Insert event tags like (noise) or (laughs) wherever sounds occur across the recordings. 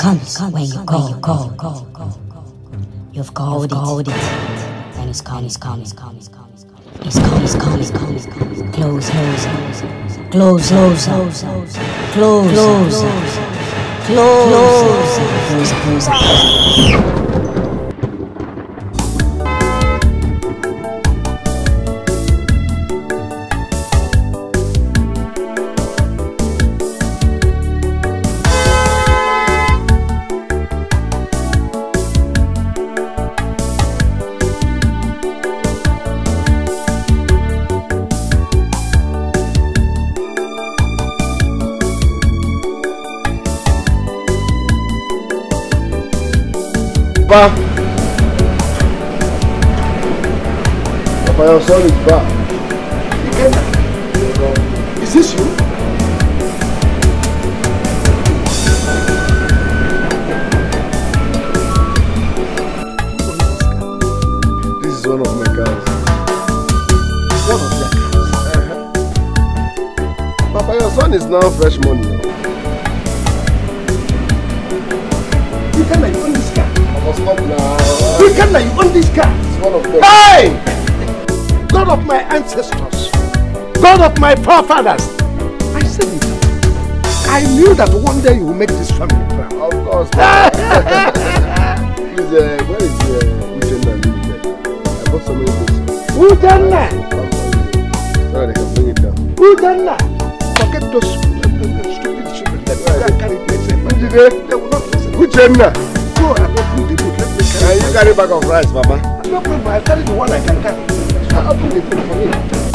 comes, comes when you call, call, call, call. You've called it, and it's come, it's come, it's come, it's come. It's come, it's come, it's come, it's come. Close, close, close, close, close, close, close, close, close, close. Papa. Papa, your son is back. Is this you? This is one of my cars. One of your cars. Papa, your son is now fresh money. Now. You own this car. It's one of them. Hey! God of my ancestors. God of my forefathers. I said it. I knew that one day you will make this family proud. Of course. (laughs) Please, uh, where is uh, Limited? I bought so many things. Ujanna! So they can bring it down. Ujanna! Forget those stupid children. Go and carry. Ujide. They will not listen. Uchenna. Uh, you carry bag of rice, Baba. I'm not going to. I carry the one I can carry. I'll open the thing for me.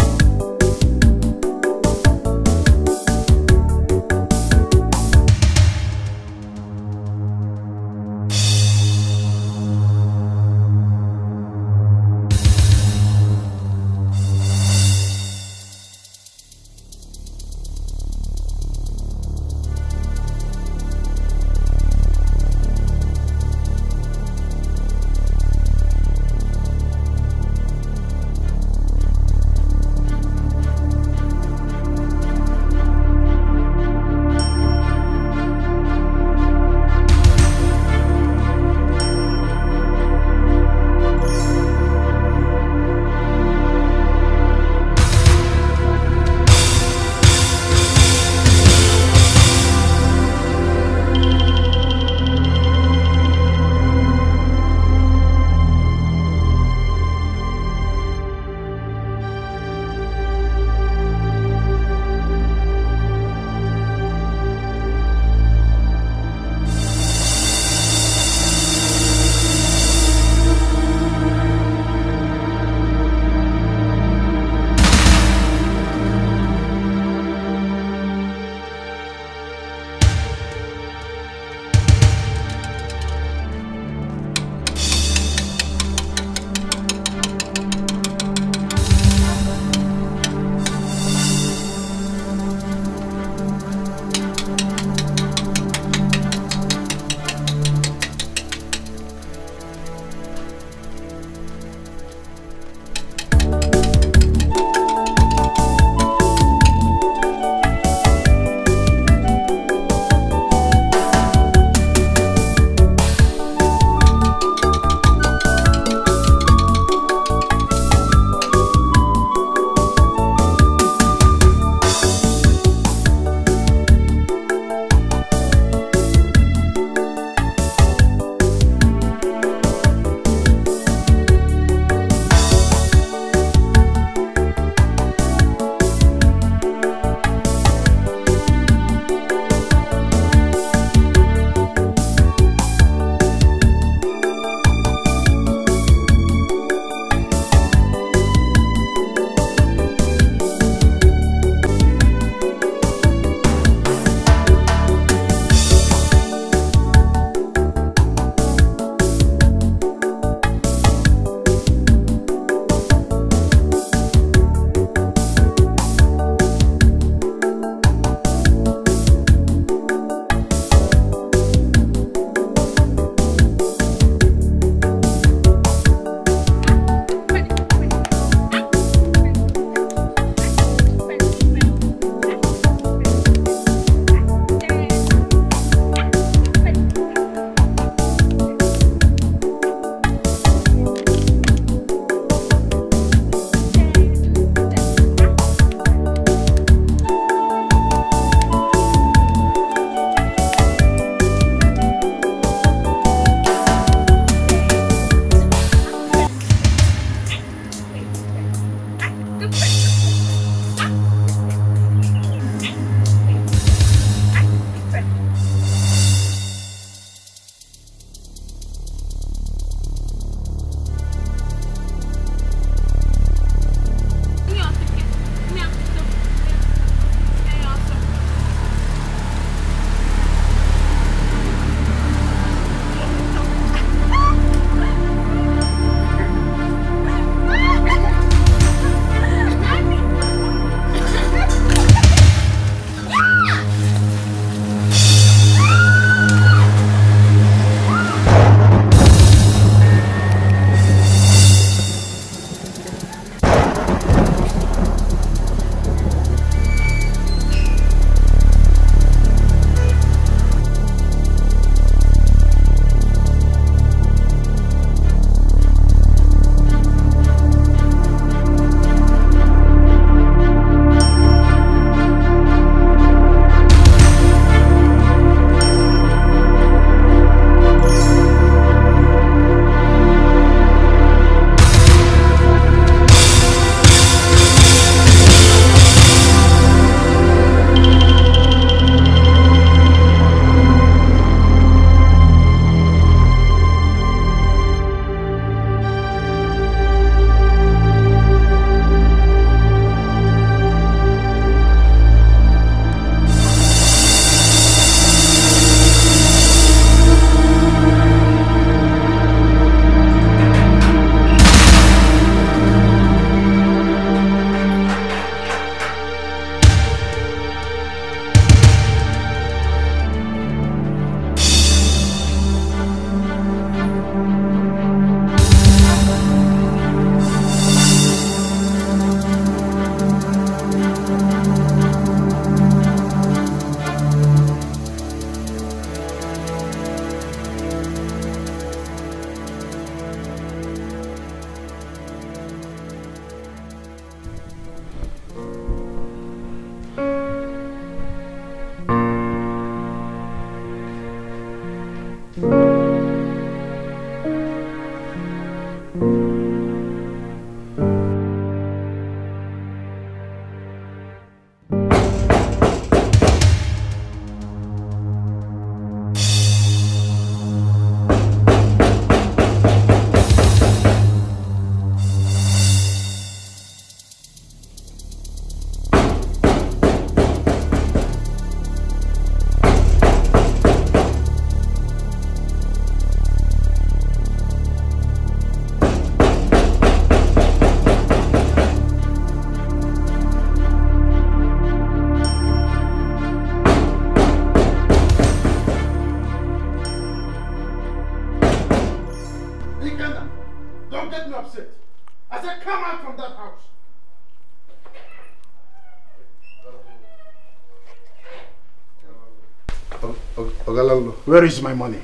Ogalalo, Where is my money?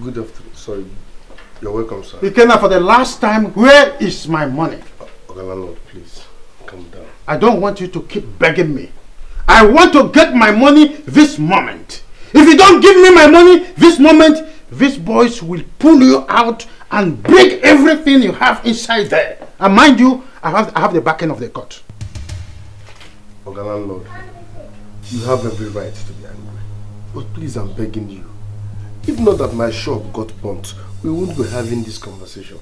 good afternoon. Sorry. You're welcome, sir. Ikenna, for the last time, where is my money? Ogalalo, please, calm down. I don't want you to keep begging me. I want to get my money this moment. If you don't give me my money this moment, these boys will pull you out and break everything you have inside there. And mind you, I have, I have the backing of the court. Ogalalo, you have every right to be angry. But please, I'm begging you. If not that my shop got burnt, we won't be having this conversation.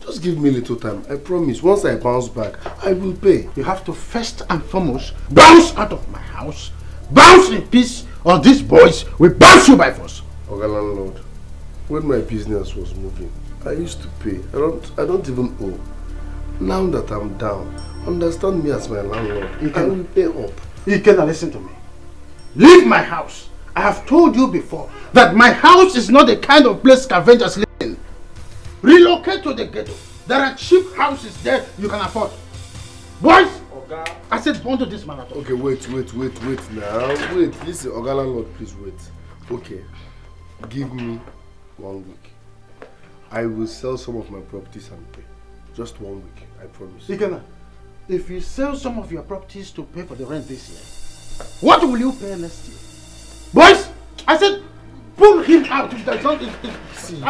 Just give me a little time. I promise, once I bounce back, I will pay. You have to first and foremost bounce out of my house, bounce in peace, or these boys will bounce you by force. Oga landlord, when my business was moving, I used to pay. I don't, I don't even owe. Now that I'm down, understand me as my landlord. You I can- will pay up. You cannot listen to me. Leave my house. I have told you before that my house is not the kind of place scavengers live in. Relocate to the ghetto. There are cheap houses there you can afford. Boys, I said go to this marathon. Okay, wait, wait, wait, wait now. Wait, listen, Oga landlord, please wait. Okay, give me one week. I will sell some of my properties and pay. Just one week, I promise. Ikenna, if you sell some of your properties to pay for the rent this year, what will you pay next year? Boys, I said pull him out. There's not, if, See,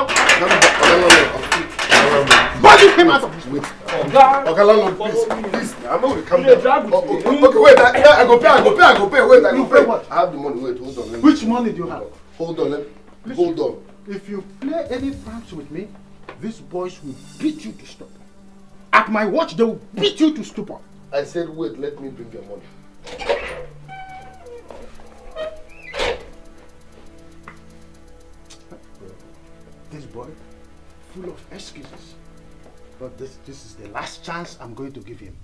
Body him out. Wait. Oga, Okay, landlord, please, please. I'm not going to come down. Oh, oh, okay, wait. I, I go pay. I go pay. I go pay. Wait, I You go pay pay. what? I have the money. Wait, hold on. Let me, Which money do you have? Hold on. Let me, hold on. If you play any pranks with me, these boys will beat you to stop. At my watch, they will beat you to stupor. I said, wait. Let me bring your money. This boy, full of excuses. But this, this is the last chance I'm going to give him.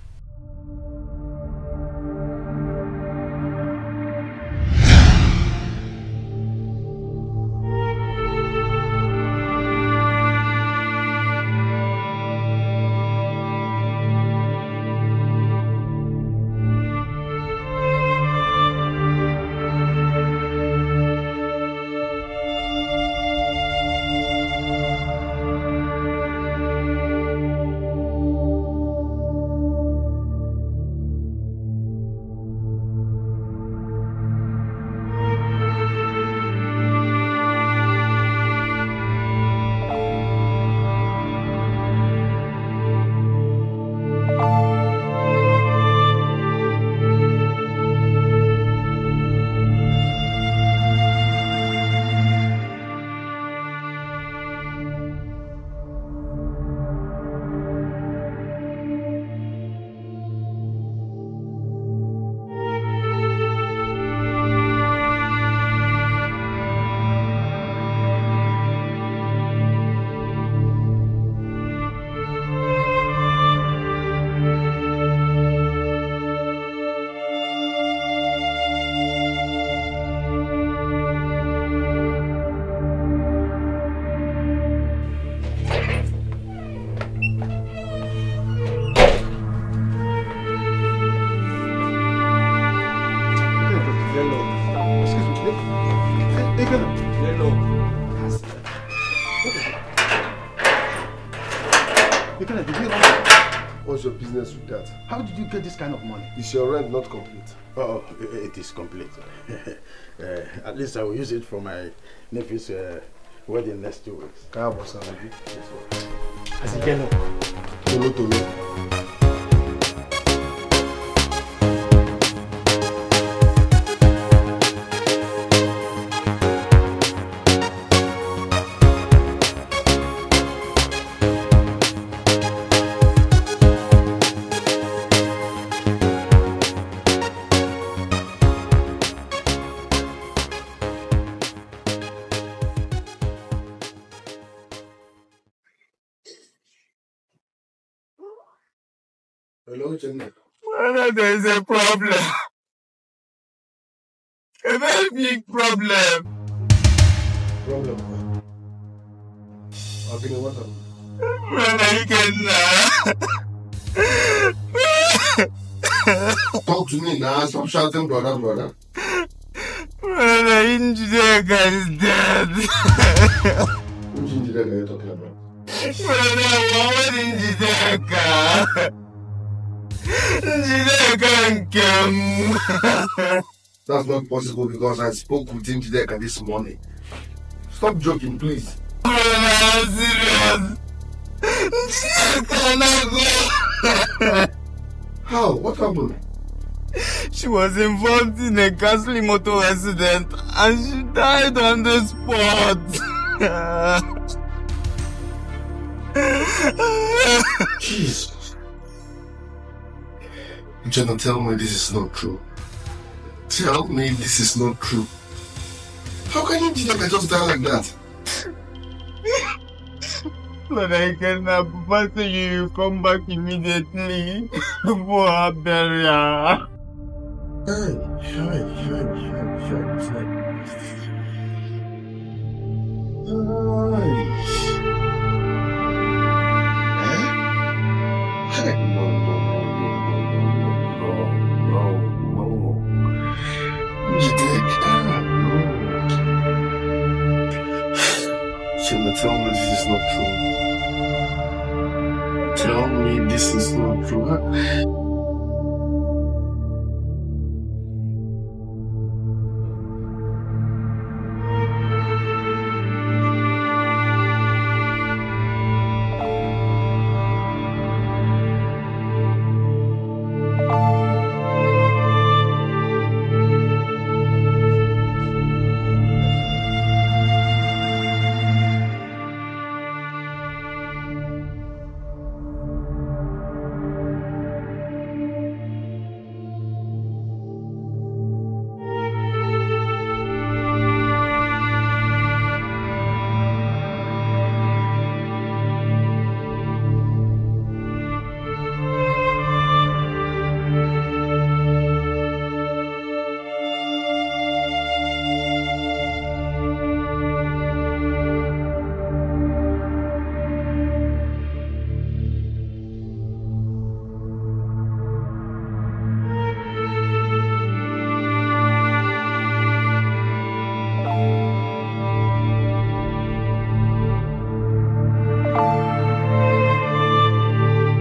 Kind of money? Is your rent not complete? Oh, it is complete. (laughs) uh, at least I will use it for my nephew's uh, wedding next two weeks. Káàbọ̀. As a yellow. Tolótoló. Well, there is a problem. A very big problem. Problem. Ogini, what happened? Brother Ikenna. Talk to me now. Stop shouting, brother, brother. Brother Njideka is dead. Which Njideka are you talking about? Brother Muhammad Njideka. That's not possible because I spoke with Njideka this morning. Stop joking, please. I'm serious. How? What happened? She was involved in a ghastly motor accident and she died on the spot. Jesus. Jenna, tell me this is not true. Tell me this is not true. How can you Njideka just die like that? (laughs) But I cannot Papa say you come back immediately for her burial. Hey, hey, hey, hey, hey, hey.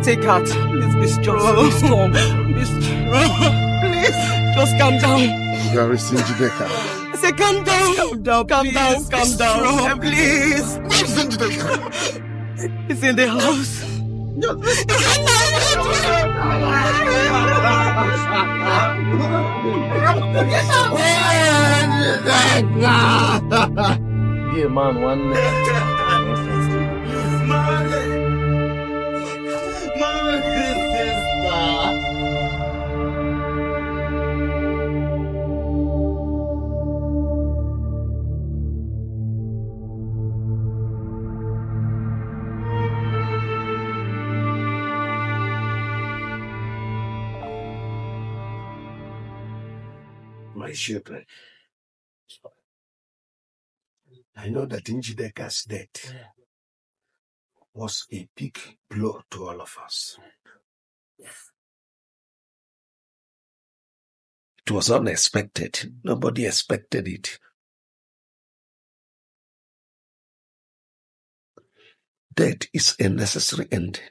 Take heart. Please be strong. Be strong. Be strong. Please. Just calm down. You are arresting Njideka. I say calm down. Calm down. Calm please. down. Calm Be down. strong. Please. Where's Njideka? It's in the house. Be a man one (laughs) My I know that Njideka's death was a big blow to all of us. It was unexpected. Nobody expected it. Death is a necessary end.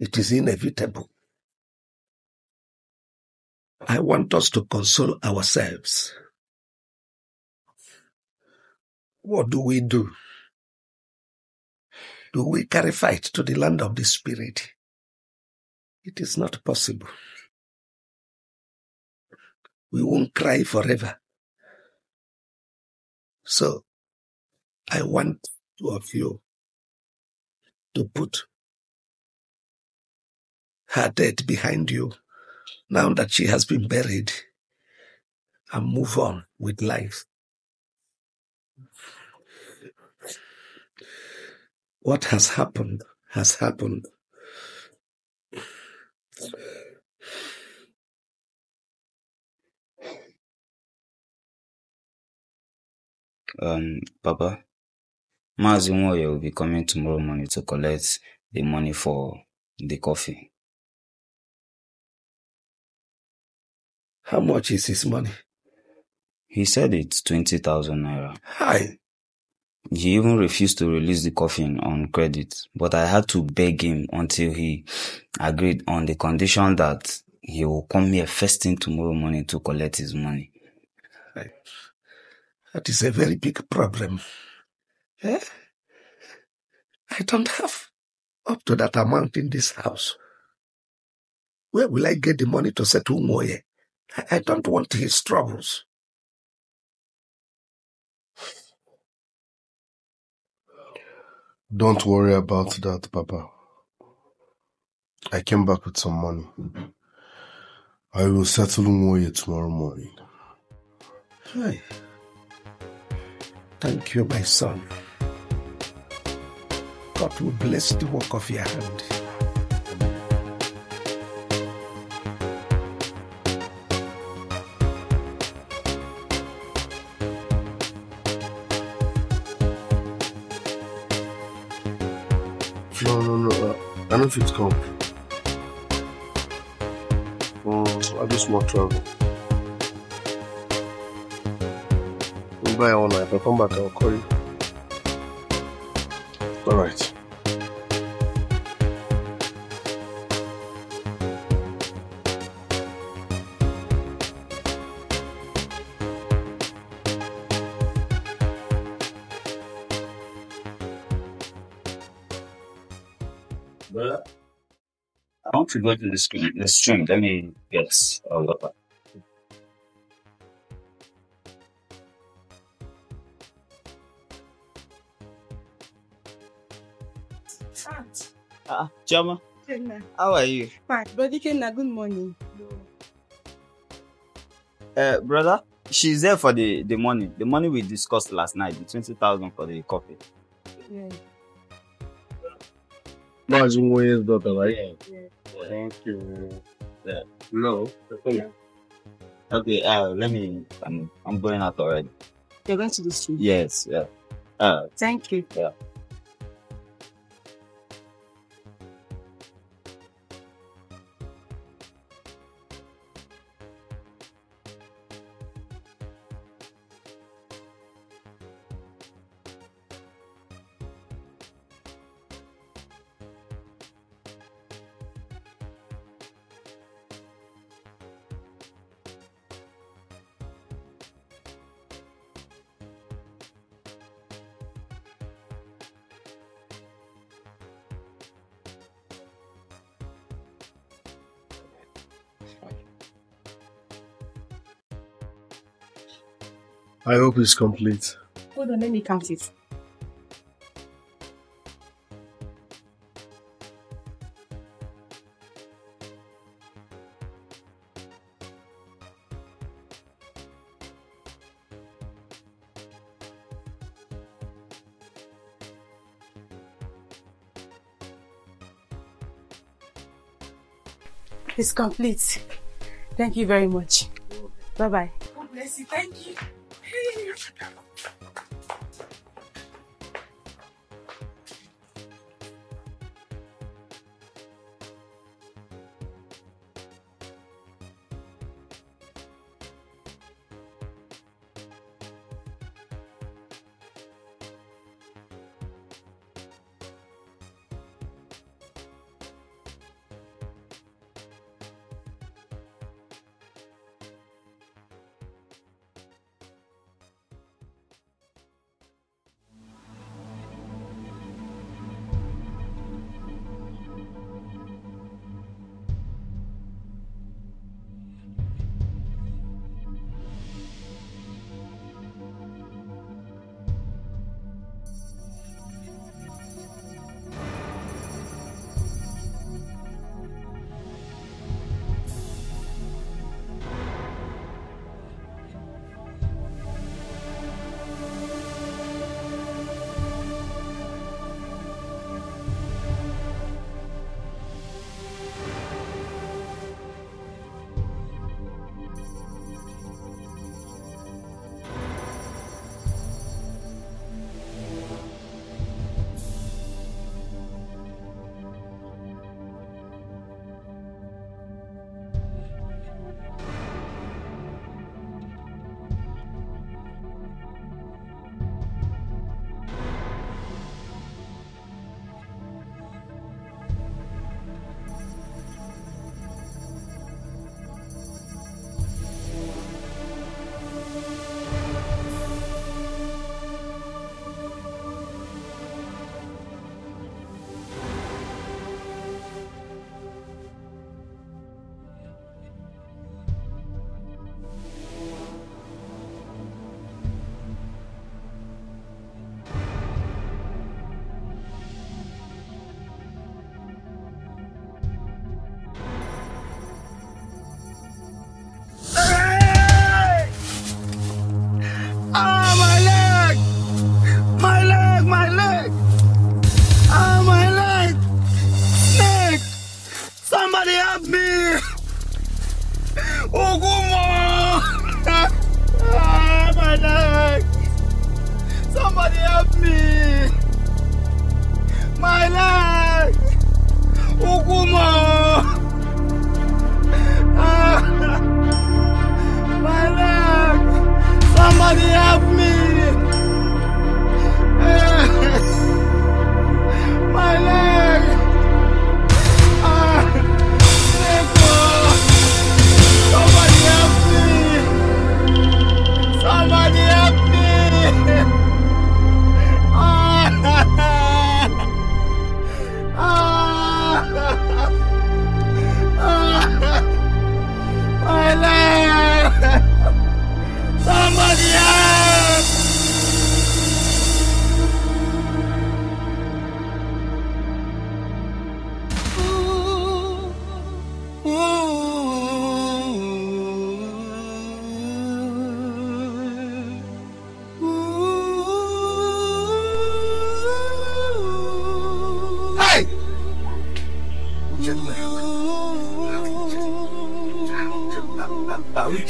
It is inevitable. I want us to console ourselves. What do we do? Do we carry fight to the land of the spirit? It is not possible. We won't cry forever. So, I want two of you to put her dead behind you now that she has been buried and move on with life. What has happened has happened. Um, Papa, Mazi will be coming tomorrow morning to collect the money for the coffee. How much is his money? He said it's 20,000 naira. Hi. He even refused to release the coffin on credit, but I had to beg him until he agreed on the condition that he will come here first thing tomorrow morning to collect his money. That is a very big problem. Eh? I don't have up to that amount in this house. Where will I get the money to settle Moye? I, don't want his troubles. Don't worry about that, Papa. I came back with some money. I will settle Moye tomorrow morning. Hi. Thank you, my son. God will bless the work of your hand. If it's come. Um, I do small travel. We'll buy all night. If I come back, I'll call you. All right. To go to the stream. The stream. Let me get a water. Ah, Chama, Kenna. how are you? Fine. Brother Kenna, good morning. Uh, brother, she's there for the the money. The money we discussed last night, the twenty thousand for the coffee. Yeah. Imagine Moye's daughter, right? Yeah. Thank you. Yeah. No. Okay. Uh, let me. I'm I'm going out already. You're going to the street? Yes. Yeah. Uh, Thank you. yeah. I hope it's complete. Hold on, let me count it. It's complete. Thank you very much. Bye bye. God bless you. Thank you.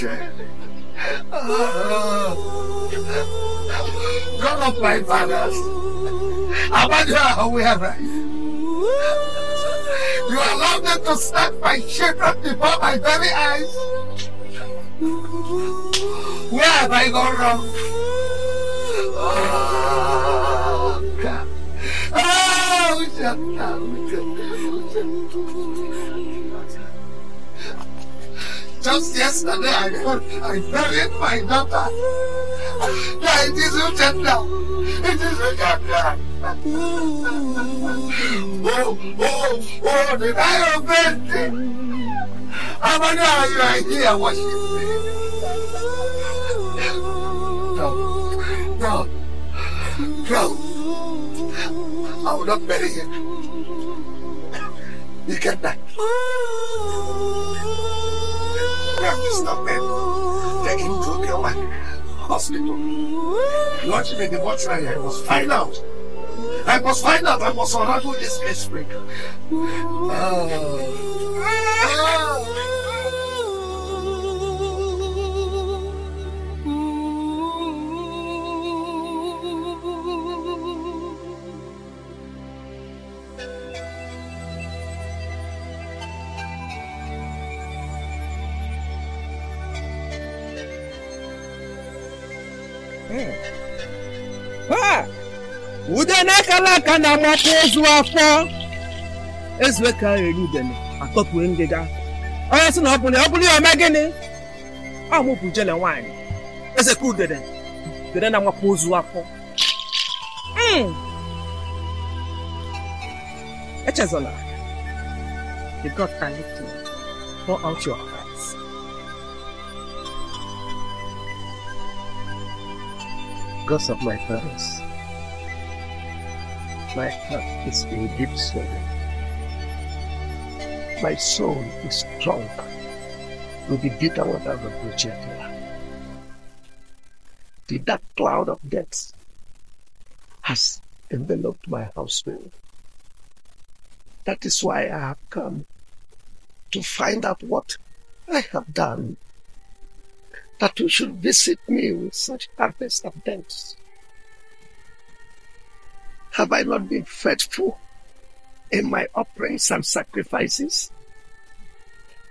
God of my fathers, Abada, where are you? You allowed them to snatch my children before my very eyes. Where have I gone wrong? Oh, God. Oh, shut down, shut Just yesterday, I I buried my daughter. Yeah, it is written now. It is written now. (laughs) Oh, oh, oh, did I offend thee? How many are you are here worshiping me? No, no, no. I will not bury him. You get that? We stop him. Take him to the hospital. Him in the mortuary. I must find out. I must find out. I must unravel this mystery. Oh. Ha! Udene kala aka na-amapụ ozu afọ ezue ka a eri udene atọpue ngịga onye sị na ọ bụla ọ bụla ya ome gịnị ọ jele nwaanyị eze ka udene. Udene na-amapụ ozu afọ Mm. echezola. The god can lift you pour out your Because of my parents, my heart is in deep sorrow. My soul is strong to the bitter water of Buchetia. The dark cloud of death has enveloped my household. That is why I have come to find out what I have done that you should visit me with such harvest of death. Have I not been faithful in my offerings and sacrifices?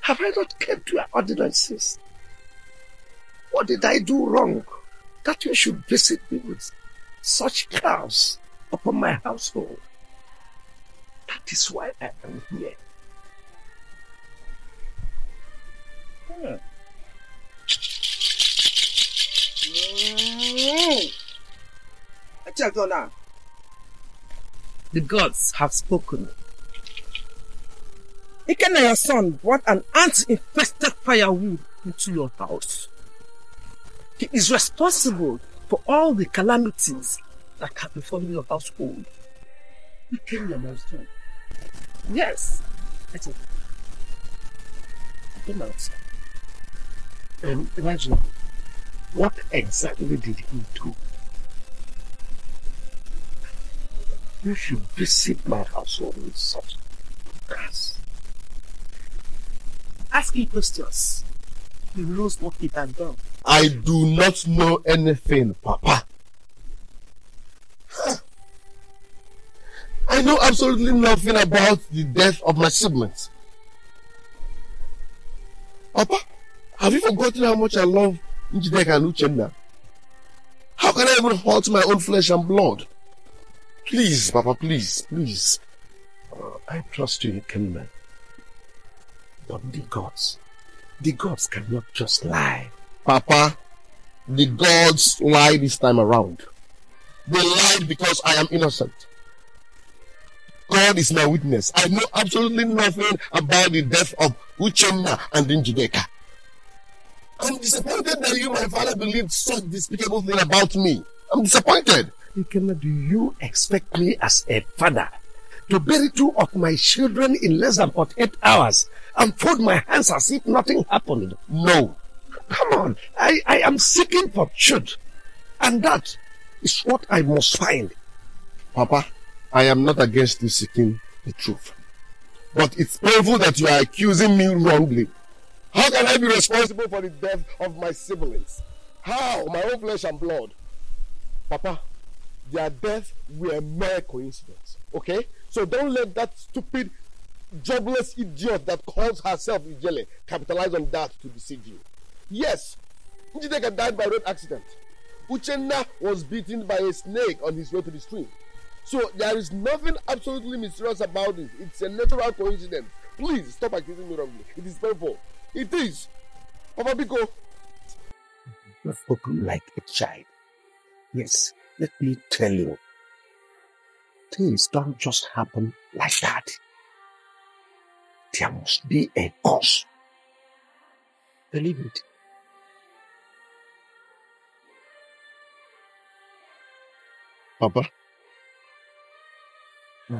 Have I not kept your ordinances? What did I do wrong that you should visit me with such curse upon my household? That is why I am here. The gods have spoken. Ikenna, your son, brought an ant-infested firewood into your house. He is responsible for all the calamities that have befallen your household. Ikenna, my son. Yes. Echezola. Come outside. And imagine, what exactly did he do? You should visit my household with such grass. Asking questions. He knows what he has done. I do not know anything, Papa. I know absolutely nothing about the death of my siblings. Papa, have you forgotten how much I love Njideka and Uchenna? How can I even hurt my own flesh and blood? Please, Papa, please, please. Uh, I trust you, Ikenna. But the gods, the gods cannot just lie. Papa, the gods lie this time around. They lied because I am innocent. God is my witness. I know absolutely nothing about the death of Uchenna and Njideka. I'm disappointed that you, my father, believed such despicable thing about me. I'm disappointed. Ikenna, do you expect me as a father to bury two of my children in less than 48 hours and fold my hands as if nothing happened? No. Come on, I, I am seeking for truth. And that is what I must find. Papa, I am not against you seeking the truth. But it's painful that you are accusing me wrongly. How can I be responsible for the death of my siblings? How? My own flesh and blood. Papa, their death were mere coincidence. Okay? So don't let that stupid, jobless idiot that calls herself Ijele capitalize on that to deceive you. Yes, Njideka died by road accident. Uchenna was beaten by a snake on his way to the stream. So there is nothing absolutely mysterious about it. It's a natural coincidence. Please stop accusing me wrongly. It is painful. It is. Papa Biko. You've spoken like a child. Yes, let me tell you. Things don't just happen like that. There must be a cause. Believe it. Papa,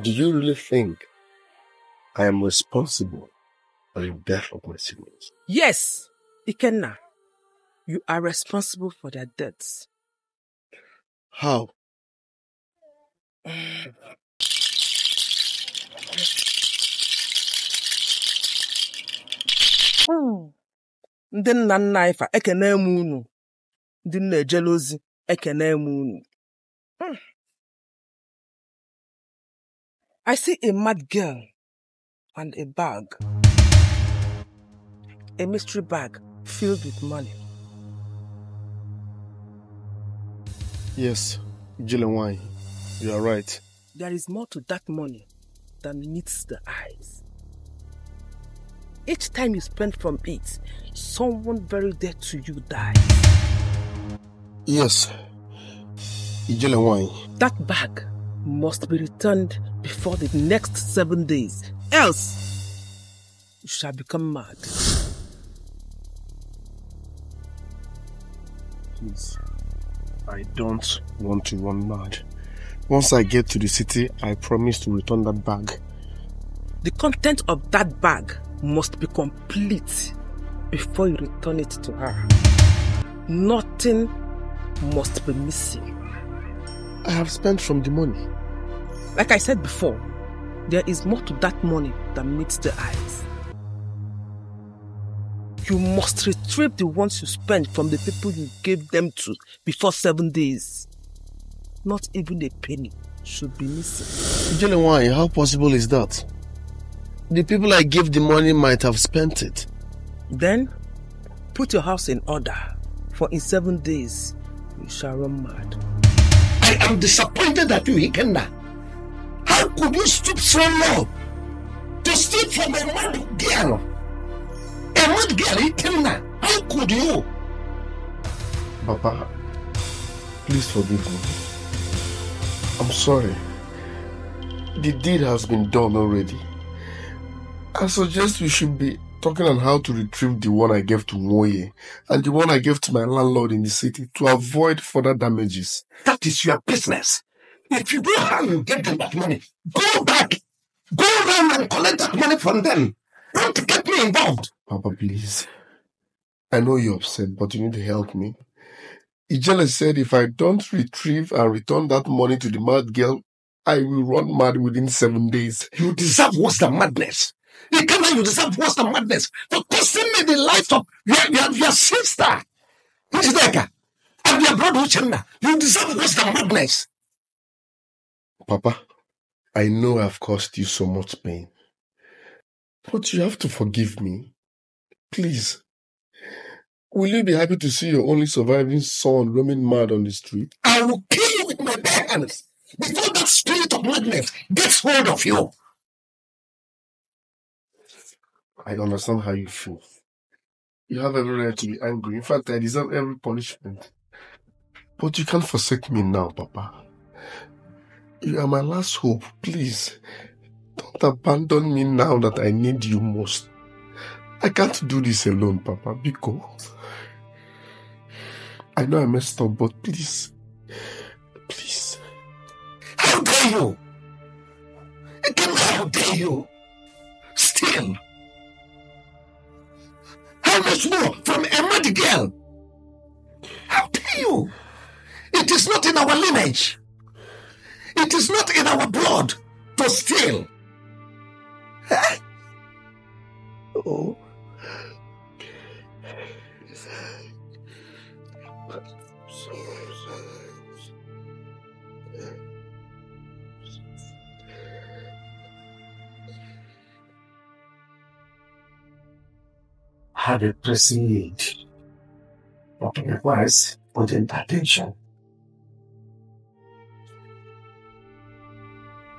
do you really think I am responsible for the death of my siblings? Yes, Ikenna, you are responsible for their deaths. How? (sighs) ndị nna nna anyị fa ekene m unu ndị nna ejela ozi ekene m unu. (sighs) I see a mad girl and a bag. A mystery bag filled with money. Yes, Jilenwai, you are right. There is more to that money than meets the eyes. Each time you spend from it, someone very dear to you dies. Yes, Jilenwai. That bag must be returned before the next seven days. Else, you shall become mad. Please, I don't want to run mad. Once I get to the city, I promise to return that bag. The content of that bag must be complete before you return it to her. Nothing must be missing. I have spent from the money. Like I said before, there is more to that money than meets the eyes. You must retrieve the ones you spent from the people you gave them to before seven days. Not even a penny should be missing. why? how possible is that? The people I gave the money might have spent it. Then, put your house in order, for in seven days you shall run mad. I am disappointed at you, Ikenna. How could you stoop so low to steal from a mad girl? A mad girl, Ikenna. How could you? Papa, please forgive me. I'm sorry. The deed has been done already. I suggest we should be talking on how to retrieve the one I gave to Moye and the one I gave to my landlord in the city to avoid further damages. That is your business. If you how you get them that money, go back. Go around and collect that money from them. Don't get me involved. Papa, please. I know you're upset, but you need to help me. Ijele said if I don't retrieve and return that money to the mad girl, I will run mad within seven days. You deserve worse than madness. Ikenna, you deserve worse than madness for costing me the life of your, your, your sister, Njideka, and your brother Uchenna. You deserve worse than madness. Papa, I know I've caused you so much pain. But you have to forgive me. Please. Will you be happy to see your only surviving son roaming mad on the street? I will kill you with my bare hands before that spirit of madness gets hold of you. I understand how you feel. You have every right to be angry. In fact, I deserve every punishment. But you can't forsake me now, Papa. You are my last hope. Please, don't abandon me now that I need you most. I can't do this alone, Papa. Biko. I know I messed up, but please, please. How dare you? Again, how dare you? Still. How much more from a the girl? How dare you? It is not in our lineage. It is not in our blood to steal. Eh? Oh. Have a pressing need, but requires urgent attention.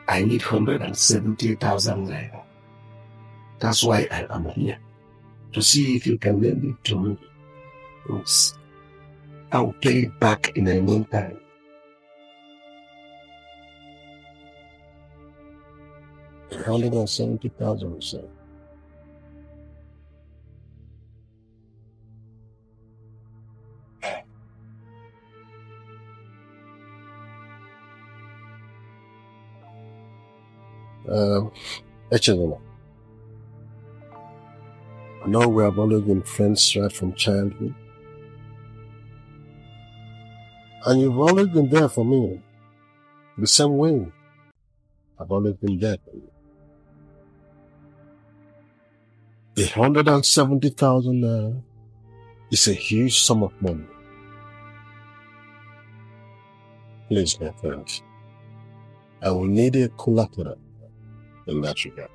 I need 170,000 naira. That's why I am here. To see if you can lend it to me. Yes. I'll pay it back in a long time. Hundred and seventy thousand, sir. Um. I know we have always been friends right from childhood. And you've always been there for me. The same way. I've always been there for you. The hundred and seventy thousand naira is a huge sum of money. Please, my friend, I will need a collateral in that regard.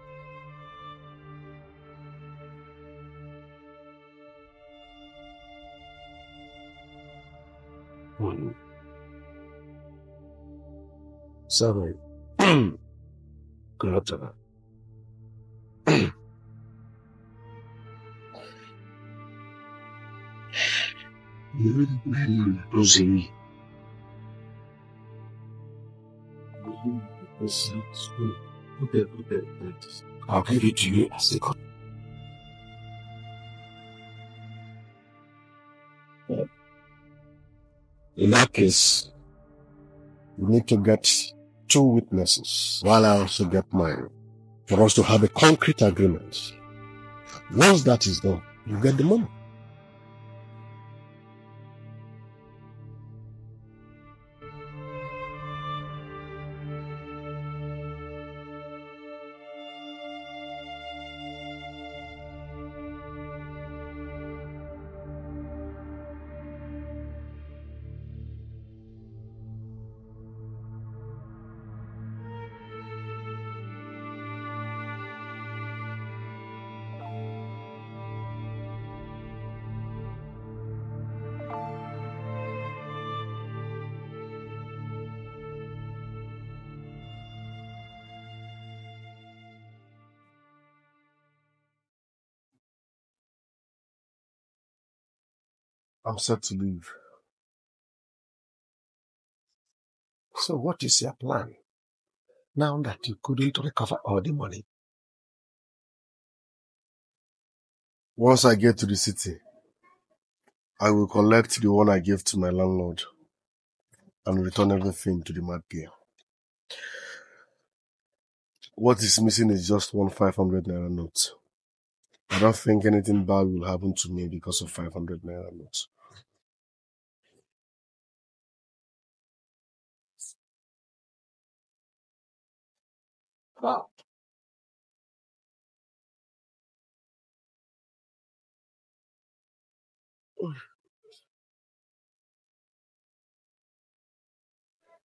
Hmm. Sorry. Collateral. Rosie. I'll give it to you as a con- In that case, you need to get two witnesses while I also get mine for us to have a concrete agreement. Once that is done, you get the money. I'm set to leave. So what is your plan? Now that you couldn't recover all the money. Once I get to the city, I will collect the one I gave to my landlord and return everything to the mad. What is missing is just one 500 naira note. I don't think anything bad will happen to me because of 500 naira notes. Wow.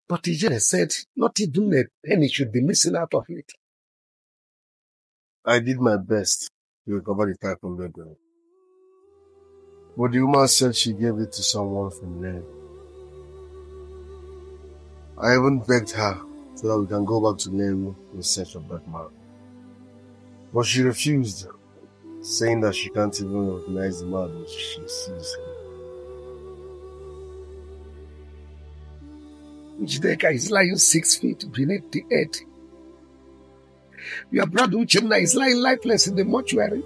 But Ijele said not even a penny should be missing out of it. I did my best to recover the 500 naira. But the woman said she gave it to someone from there. I even begged her so that we can go back to Nehru in search of that man. But she refused, saying that she can't even recognize the man when she sees him. Njideka is lying six feet beneath the earth. Your brother Uchenna is lying lifeless in the mortuary.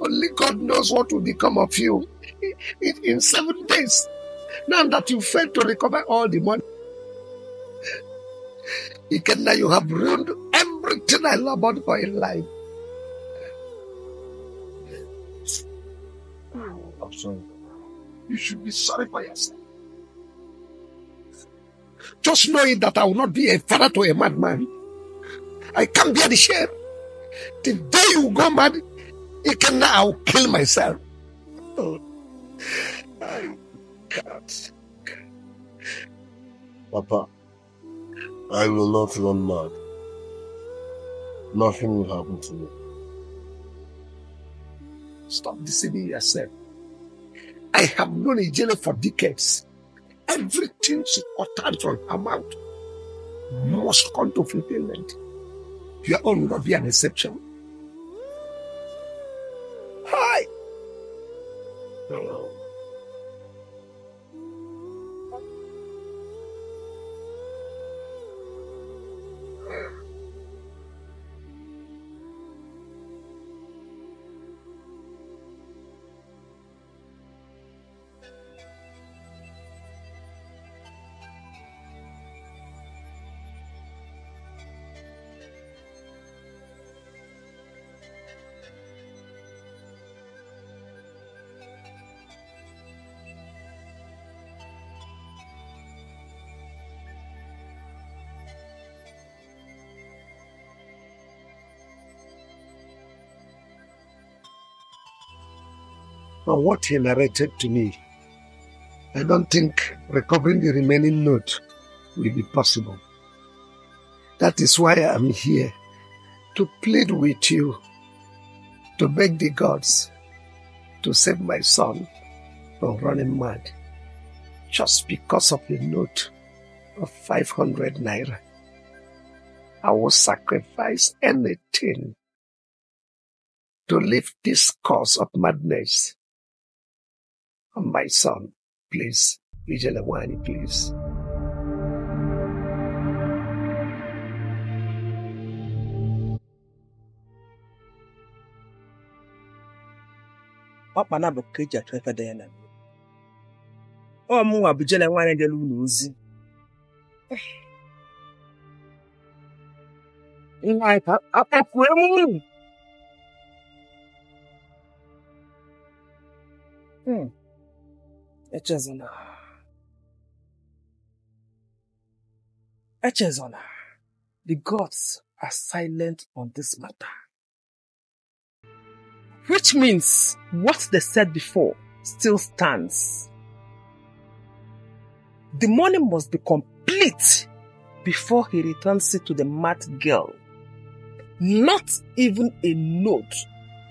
Only God knows what will become of you in, in seven days. Now that you failed to recover all the money. Ikenna, you have ruined everything I labored for in life. I'm sorry. You should be sorry for yourself. Just knowing that I will not be a father to a madman. I can't bear the shame. The day you go mad, Ikenna, I will kill myself. Oh, I can't. Papa, I will not run mad. Nothing will happen to me. Stop deceiving yourself. I have known Ijele for decades. Everything she uttered from her mouth must come to fulfillment. Your own will not be an exception. Hi. From what he narrated to me, I don't think recovering the remaining note will be possible. That is why I am here to plead with you, to beg the gods to save my son from running mad just because of a note of 500 naira. I will sacrifice anything to lift this cause of madness my son. Please, Vijalawani, please. ọkpa na bụ ka eji achọ ife ya na ọ mụnwa bụ jele nwaanyị jere ụlọ ozi unu Hmm. Echezona echezona the gods are silent on this matter which means what they said before still stands. The money must be complete before he returns it to the mad girl. Not even a note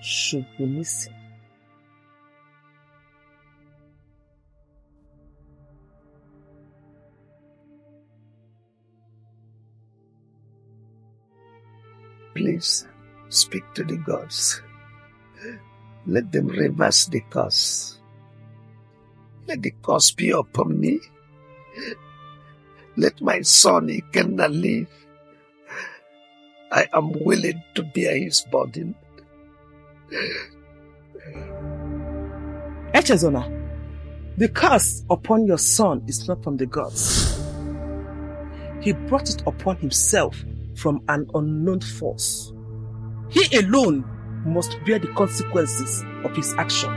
should be missing. Please speak to the gods. Let them reverse the curse. Let the curse be upon me. Let my son Ikenna live. I am willing to bear his burden. Eh, Echezona, the curse upon your son is not from the gods. He brought it upon himself from an unknown force. He alone must bear the consequences of his action.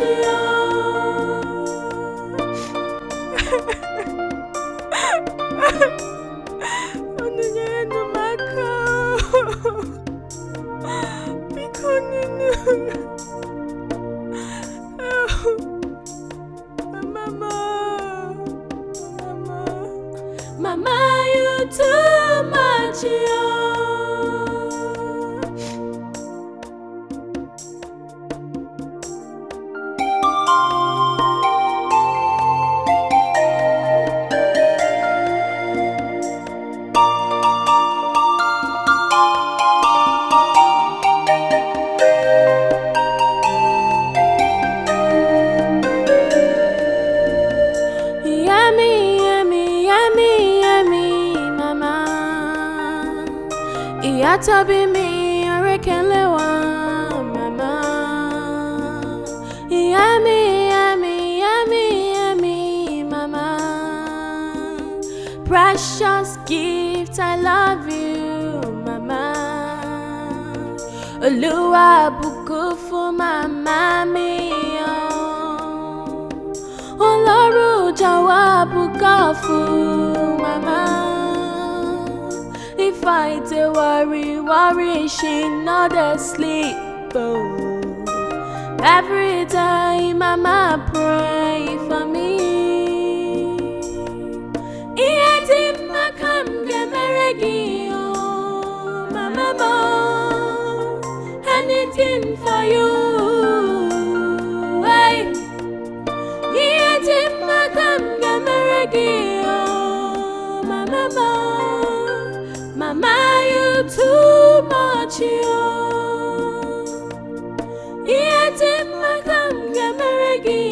是啊 are reaching, not asleep. Oh. Every time Mama pray for me. Oh, Anything for you, hey. I come, get. begin.